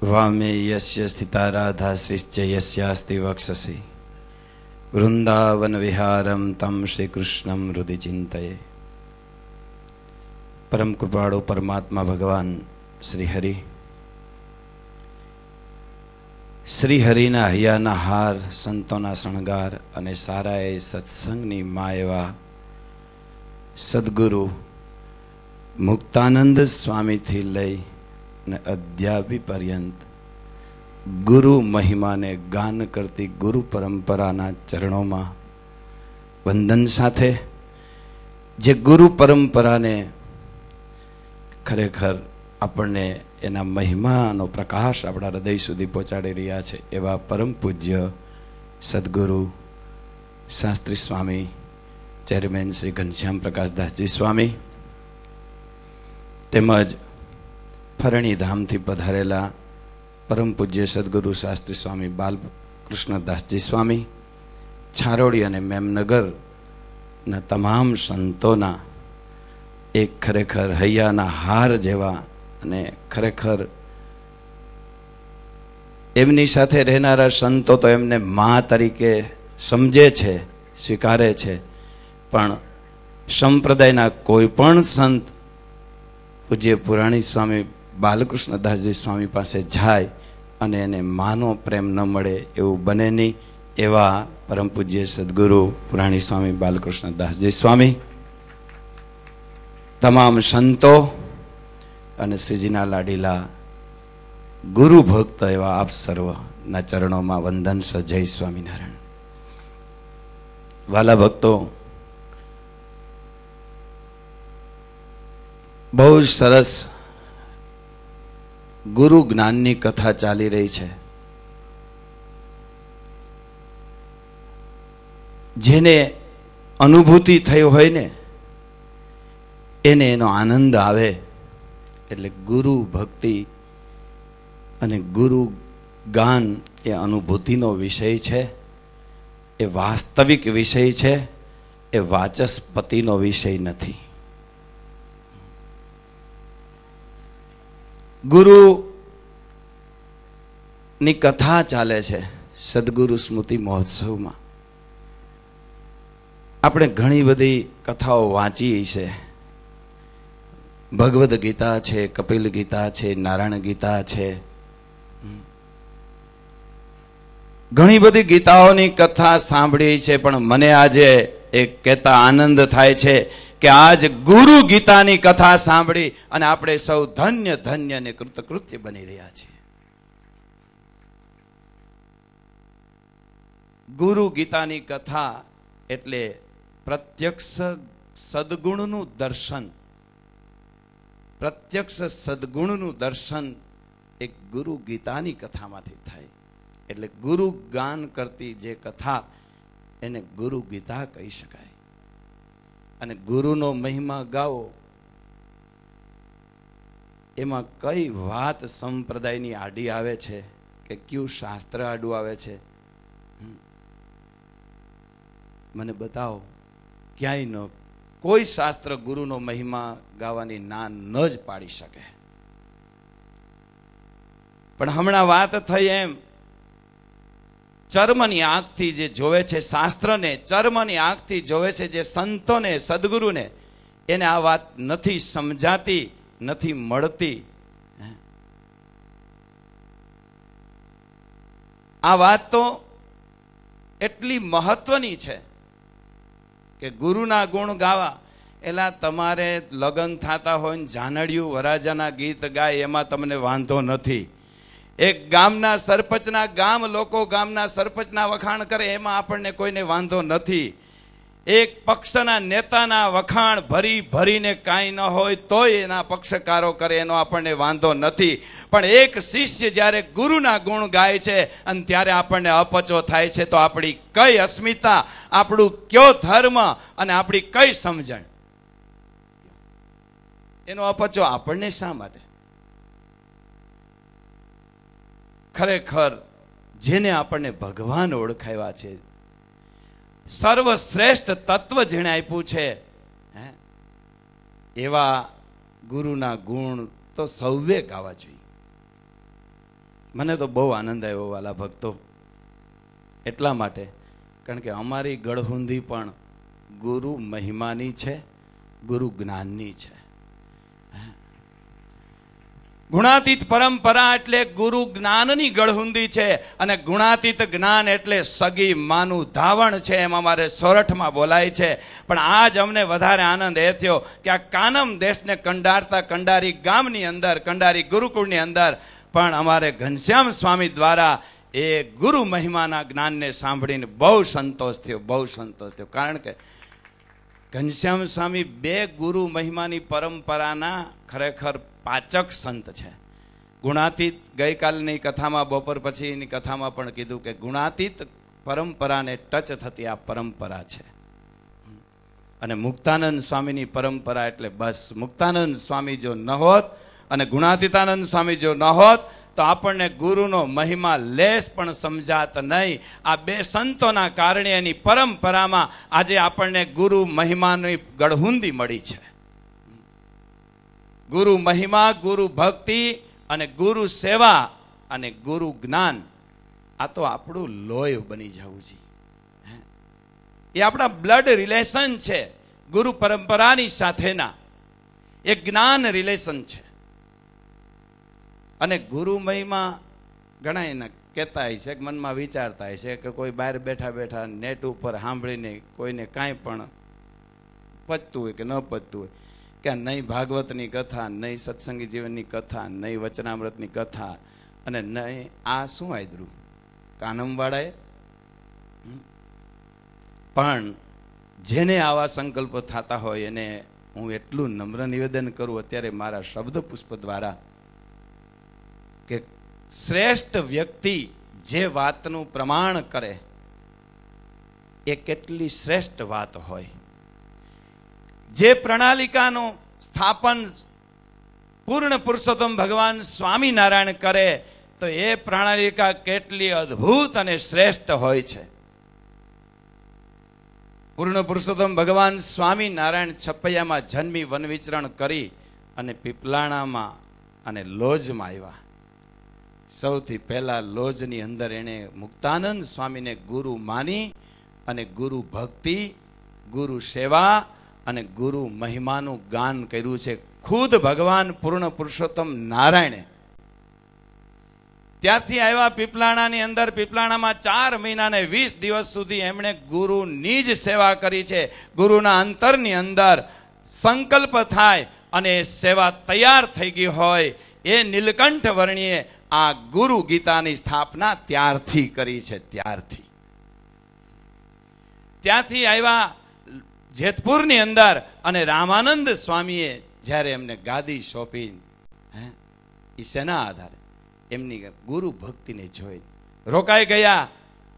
વામે યસ્ય સ્થિતા રાધાશ્રીશ્ચ યસ્યાસ્તિ વક્ષસી વૃંદાવન વિહારમ તમ શ્રી કૃષ્ણમ હૃદય ચિંતયે પરમ કૃપાળુ પરમાત્મા ભગવાન શ્રી હરિ શ્રી હરિના હૈયાના હાર સંતોના શણગાર અને સારા એ સત્સંગની મા એવા સદગુરુ મુક્તાનંદ સ્વામીથી લઈ અને અધ્યાપી પર્યંત ગુરુ મહિમાને ગાન કરતી ગુરુ પરંપરાના ચરણોમાં વંદન સાથે જે ગુરુ પરંપરાને ખરેખર આપણને એના મહિમાનો પ્રકાશ આપણા હૃદય સુધી પહોંચાડી રહ્યા છે, એવા પરમ પૂજ્ય સદગુરુ શાસ્ત્રી સ્વામી, ચેરમેન શ્રી ઘનશ્યામ પ્રકાશદાસજી સ્વામી તેમજ ફરણી ધામથી પધારેલા પરમ પૂજ્ય સદગુરુ શાસ્ત્રી સ્વામી બાલકૃષ્ણદાસજી સ્વામી, છારોડી અને મેમનગરના તમામ સંતોના એક ખરેખર હૈયાના હાર જેવા અને ખરેખર એમની સાથે રહેનારા સંતો તો એમને મા તરીકે સમજે છે, સ્વીકારે છે, પણ સંપ્રદાયના કોઈ પણ સંત પૂજ્ય પુરાણી સ્વામી બાલકૃષ્ણદાસજી સ્વામી પાસે જાય અને એને માનો પ્રેમ ન મળે એવું બને નહીં એવા પરમ પૂજ્ય સદગુરુ પુરાણી સ્વામી બાલકૃષ્ણદાસજી સ્વામી. તમામ સંતો અને શ્રીજીના લાડીલા ગુરુ ભક્ત એવા આપ સર્વના ચરણોમાં વંદન સજય સ્વામિનારાયણ. વાલા ભક્તો, બહુ જ સરસ ગુરુ જ્ઞાનની કથા ચાલી રહી છે. જેને અનુભૂતિ થઈ હોય ને, એને એનો આનંદ આવે. એટલે ગુરુ ભક્તિ અને ગુરુ ગાન એ અનુભૂતિનો વિષય છે. એ વાસ્તવિક વિષય છે. એ વાચસ્પતિનો વિષય નથી. ગુરુ ની કથા ચાલે છે સદગુરુ સ્મૃતિ મહોત્સવમાં. આપણે ઘણી બધી કથાઓ વાંચી છે. ભગવદ્ ગીતા છે, કપિલ ગીતા છે, નારાયણ ગીતા છે. ઘણી બધી ગીતાઓની કથા સાંભળી છે, પણ મને આજે એક કહેતા આનંદ થાય છે કે આજ ગુરુ ગીતાની કથા સાંભળી અને આપણે સૌ ધન્ય ધન્ય અને કૃતકૃત્ય બની રહ્યા છીએ. ગુરુ ગીતાની કથા એટલે પ્રત્યક્ષ સદગુણનું દર્શન. પ્રત્યક્ષ સદગુણનું દર્શન એક ગુરુ ગીતાની કથામાંથી થાય. એટલે ગુરુ ગાન કરતી જે કથા એને ગુરુ ગીતા કહી શકાય. અને ગુરુનો મહિમા ગાવો. એમાં કઈ વાત સંપ્રદાયની આડી આવે છે કે કયું શાસ્ત્ર આડું આવે છે? મને બતાવો, ક્યાંય ન, કોઈ શાસ્ત્ર ગુરુનો મહિમા ગાવાની ના ન જ પાડી શકે. પણ હમણાં વાત થઈ એમ, ચર્મની આંખથી જે જોવે છે શાસ્ત્રને, ચર્મની આંખથી જોવે છે જે સંતોને, સદગુરુને, એને આ વાત નથી સમજાતી, નથી મળતી. આ વાત તો એટલી મહત્વની છે. કે ગુરુના ગુણ ગાવા. એલા તમારે લગ્ન થતા હોય ને જાનડિયું વરાજાના ગીત ગાય, એમાં તમને વાંધો નથી. એક ગામના સરપંચના ગામ, લોકો ગામના સરપંચના વખાણ કરે, એમાં આપણને કોઈને વાંધો નથી. એક પક્ષના નેતાના વખાણ ભરી ભરીને કાંઈ ન હોય તોય એના પક્ષકારો કરે, એનો આપણને વાંધો નથી. પણ એક શિષ્ય જ્યારે ગુરુના ગુણ ગાય છે અને ત્યારે આપણને અપચો થાય છે, તો આપણી કઈ અસ્મિતા, આપણું કયો ધર્મ અને આપણી કઈ સમજણ? એનો અપચો આપણને શા માટે? ખરેખર જેને આપણને ભગવાન ઓળખાવ્યા છે સર્વશ્રેષ્ઠ તત્વ જેણે આપ્યું છે એવા ગુરુના ગુણ તો સૌએ ગાવા જોઈએ. મને તો બહુ આનંદ આવ્યો વાલા ભક્તો. એટલા માટે, કારણ કે અમારી ગળહુંધી પણ ગુરુ મહિમાની છે, ગુરુ જ્ઞાનની છે ગુણાતીત પરંપરા એટલે ગુરુ જ્ઞાનની ગળહુંદી છે અને ગુણાતીત જ્ઞાન એટલે સગી માનું ધાવણ છે એમ અમારે સોરઠમાં બોલાય છે. પણ આજ અમને વધારે આનંદ એ થયો કે આ કાનમ દેશને કંડારતા કંડારી ગામની અંદર, કંડારી ગુરુકુળની અંદર, પણ અમારે ઘનશ્યામ સ્વામી દ્વારા એ ગુરુ મહિમાના જ્ઞાનને સાંભળીને બહુ સંતોષ થયો, બહુ સંતોષ થયો. કારણ કે ઘનશ્યામ સ્વામી બે ગુરુ મહિમાની પરંપરાના ખરેખર પાચક સંત છે. ગુણાતીત ગઈકાલની કથામાં, બપોર પછીની કથામાં પણ કીધું કે ગુણાતીત પરંપરાને ટચ થતી આ પરંપરા છે. અને મુક્તાનંદ સ્વામીની પરંપરા એટલે બસ. મુક્તાનંદ સ્વામી જો ન હોત અને ગુણાતીતાનંદ સ્વામી જો ન હોત, તો આપણને ગુરુનો મહિમા લેશ પણ સમજાત નહીં. આ બે સંતોના કારણે એની પરંપરામાં આજે આપણને ગુરુ મહિમાની ગળહુંદી મળી છે. ગુરુ મહિમા, ગુરુ ભક્તિ અને ગુરુ સેવા અને ગુરુ જ્ઞાન. આ તો આપણું લોય બની જવું છે. એ આપણા બ્લડ રિલેશન છે, ગુરુ પરંપરાની સાથેના. એ જ્ઞાન રિલેશન છે. અને ગુરુ મહિમા ઘણા એના કહેતા છે કે મનમાં વિચારતા હોય છે કે કોઈ બહાર બેઠા બેઠા નેટ ઉપર સાંભળીને કોઈને કાંઈ પણ પચતું હોય કે ન પચતું હોય, કે નહીં ભાગવતની કથા, નહીં સત્સંગી જીવનની કથા, નહીં વચનામૃતની કથા, અને નહીં આ શું આદરું કાનમવાળાએ? પણ જેને આવા સંકલ્પો થતા હોય એને હું એટલું નમ્ર નિવેદન કરું, અત્યારે મારા શબ્દ પુષ્પ દ્વારા કે શ્રેષ્ઠ વ્યક્તિ જે વાતનું પ્રમાણ કરે, એ કેટલી શ્રેષ્ઠ વાત હોય. જે પ્રણાલિકાનું સ્થાપન પૂર્ણ પુરુષોત્તમ ભગવાન સ્વામિનારાયણ કરે, તો એ પ્રણાલિકા કેટલી અદ્ભુત અને શ્રેષ્ઠ હોય છે. પૂર્ણ પુરુષોત્તમ ભગવાન સ્વામિનારાયણ છપૈયામાં જન્મી વન વિચરણ કરી અને પીપલાણામાં અને લોજમાં આવ્યા. સૌથી પહેલા લોજની અંદર એણે મુક્તાનંદ સ્વામીને ગુરુ માની અને ગુરુ ભક્તિ, ગુરુ સેવા અને ગુરુ મહિમાનું ગાન કર્યું છે. ખુદ ભગવાન પૂર્ણ પુરુષોત્તમ નારાયણે. ત્યારથી આવ્યા પીપલાણાની અંદર. પીપલાણામાં ચાર મહિના ને વીસ દિવસ સુધી એમણે ગુરુની જ સેવા કરી છે. ગુરુના અંતરની અંદર સંકલ્પ થાય અને સેવા તૈયાર થઈ ગઈ હોય એ નીલકંઠ વર્ણીએ આ ગુરુ ગીતાની સ્થાપના ત્યારથી કરી છે, ત્યારથી. ત્યાંથી આવ્યા જેતપુરની અંદર અને રામાનંદ સ્વામીએ જ્યારે એમને ગાદી સોંપી, હે એ શેના આધારે એમની ગુરુ ભક્તિને જોઈ. રોકાઈ ગયા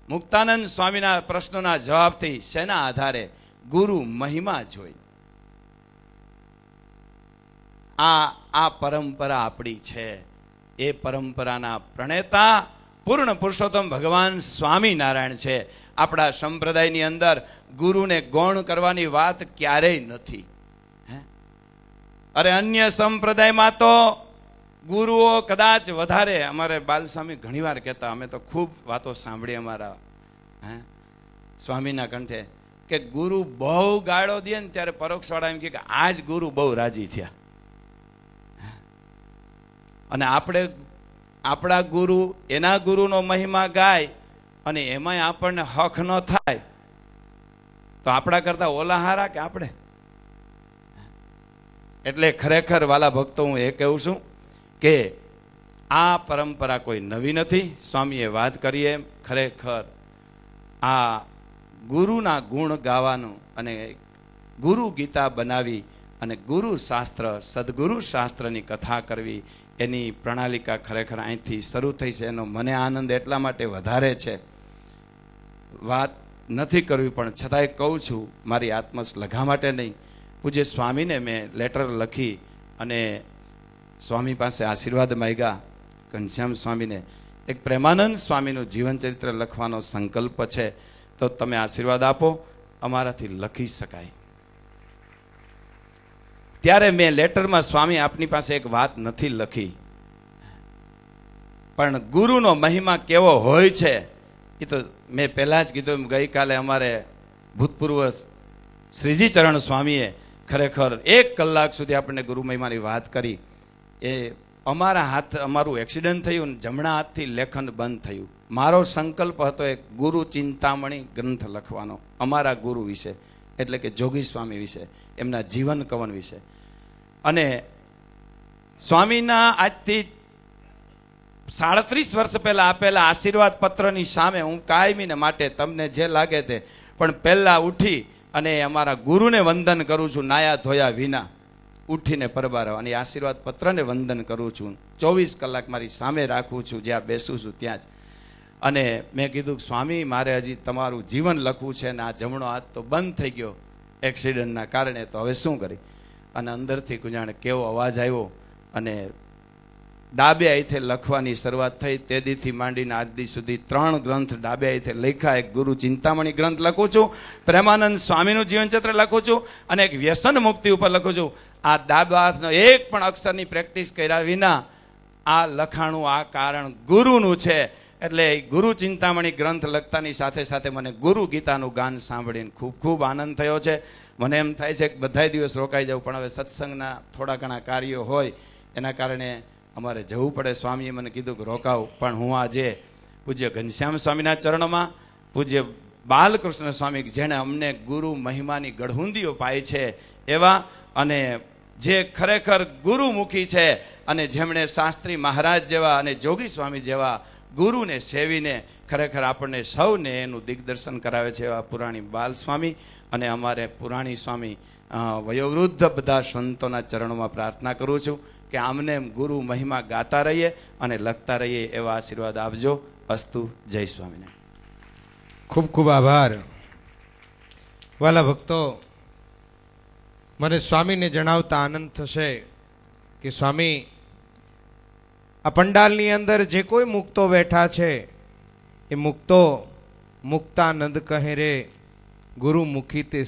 મુક્તાનંદ સ્વામીના પ્રશ્નોના જવાબથી શેના આધારે ગુરુ મહિમા જોઈ. આ આ પરંપરા આપણી છે. એ પરંપરાના પ્રણેતા પૂર્ણ પુરુષોત્તમ ભગવાન સ્વામિનારાયણ છે. આપણા સંપ્રદાયની અંદર ગુરુને ગૌણ કરવાની વાત ક્યારેય નથી. હે? અરે અન્ય સંપ્રદાયમાં તો ગુરુઓ કદાચ વધારે, અમારે બાલસ્વામી ઘણીવાર કહેતા, અમે તો ખૂબ વાતો સાંભળી અમારા, હે? સ્વામીના કંઠે, કે ગુરુ બહુ ગાળો દે ને ત્યારે પરોક્ષવાળા એમ કે આજ ગુરુ બહુ રાજી થયા. અને આપણે આપણા ગુરુ, એના ગુરુનો મહિમા ગાય અને એમાંય આપણને હક ન થાય, તો આપણા કરતા ઓલા હારા કે આપણે? એટલે ખરેખર વાલા ભક્તો, હું એ કહું છું કે આ પરંપરા કોઈ નવી નથી. સ્વામીએ વાત કરીએ ખરેખર આ ગુરુના ગુણ ગાવાનું અને ગુરુ ગીતા બનાવી અને ગુરુ શાસ્ત્ર, સદગુરુ શાસ્ત્રની કથા કરવી એની પ્રણાલિકા ખરેખર અહીંથી શરૂ થઈ છે. એનો મને આનંદ એટલા માટે વધારે છે. વાત નથી કરવી, પણ છતાંય કહું છું, મારી આત્મશ્લઘા માટે નહીં. પૂજ્ય સ્વામીને મેં લેટર લખી અને સ્વામી પાસે આશીર્વાદ માગ્યા. ઘનશ્યામ સ્વામીને. એક પ્રેમાનંદ સ્વામીનું જીવનચરિત્ર લખવાનો સંકલ્પ છે. તો તમે આશીર્વાદ આપો, અમારાથી લખી શકાય. ત્યારે મેં લેટરમાં સ્વામી આપની પાસે એક વાત નથી લખી. પણ ગુરુનો મહિમા કેવો હોય છે, એ તો મેં પહેલાં જ કીધું ગઈકાલે અમારે ભૂતપૂર્વ શ્રીજી ચરણ સ્વામીએ ખરેખર એક કલાક સુધી આપણને ગુરુ મહિમાની વાત કરી. એ અમારા હાથ, અમારું એક્સિડન્ટ થયું ને જમણા હાથથી લેખન બંધ થયું. મારો સંકલ્પ હતો એક ગુરુ ચિંતામણી ગ્રંથ લખવાનો, અમારા ગુરુ વિશે, એટલે કે જોગી સ્વામી વિશે, એમના જીવન કવન વિશે. અને સ્વામીના આજથી સાડત્રીસ વર્ષ પહેલાં આપેલા આશીર્વાદ પત્રની સામે હું કાયમીને માટે તમને જે લાગે તે, પણ પહેલાં ઉઠી અને અમારા ગુરુને વંદન કરું છું નાયા ધોયા વિના. ઉઠીને પરબારો અને આશીર્વાદ પત્રને વંદન કરું છું. ચોવીસ કલાક મારી સામે રાખું છું, જ્યાં બેસું છું ત્યાં જ. અને મેં કીધું, સ્વામી, મારે હજી તમારું જીવન લખવું છે ને આ જમણો હાથ તો બંધ થઈ ગયો એક્સિડન્ટના કારણે, તો હવે શું કરી અને અંદરથી કુંજાણે કેવો અવાજ આવ્યો અને ડાબે આઈથે લખવાની શરૂઆત થઈ. તે દીથી માંડીને આજ દી સુધી ત્રણ ગ્રંથ ડાબે આઈથે લખ્યા. એક ગુરુ ચિંતામણી ગ્રંથ લખું છું, પ્રેમાનંદ સ્વામીનું જીવનચિત્ર લખું છું અને એક વ્યસન મુક્તિ ઉપર લખું છું. આ ડાબા હાથનો એક પણ અક્ષરની પ્રેક્ટિસ કર્યા વિના આ લખાણું આ કારણ ગુરુનું છે. એટલે ગુરુ ચિંતામણી ગ્રંથ લખતાની સાથે સાથે મને ગુરુ ગીતાનું ગાન સાંભળીને ખૂબ ખૂબ આનંદ થયો છે. મને એમ થાય છે કે બધા દિવસ રોકાઈ જવું પણ હવે સત્સંગના થોડા ઘણા કાર્યો હોય, એના કારણે અમારે જવું પડે. સ્વામીએ મને કીધું કે રોકાવ, પણ હું આજે પૂજ્ય ઘનશ્યામ સ્વામીના ચરણોમાં, પૂજ્ય બાલકૃષ્ણ સ્વામી જેણે અમને ગુરુ મહિમાની ગઢહુંદીઓ પાય છે એવા, અને જે ખરેખર ગુરુમુખી છે, અને જેમણે શાસ્ત્રી મહારાજ જેવા અને જોગી સ્વામી જેવા ગુરુને સેવીને ખરેખર આપણને સૌને એનું દિગ્દર્શન કરાવે છે એવા પુરાણી બાલ સ્વામી અને અમારે પુરાણી સ્વામી વયોવૃદ્ધ બધા સંતોના ચરણોમાં પ્રાર્થના કરું છું કે આમને ગુરુ મહિમા ગાતા રહીએ અને લખતા રહીએ એવા આશીર્વાદ આપજો. અસ્તુ, જય સ્વામીને ખૂબ ખૂબ આભાર. વાલા ભક્તો, મને સ્વામીને જણાવતા આનંદ થશે કે સ્વામી, આ પંડાલની અંદર જે કોઈ મુક્તો બેઠા છે, એ મુક્તો મુક્તાનંદ કહે રે ગુરુ મુખી તે